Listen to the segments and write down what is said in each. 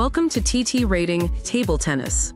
Welcome to TT Rating Table Tennis.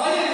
Olha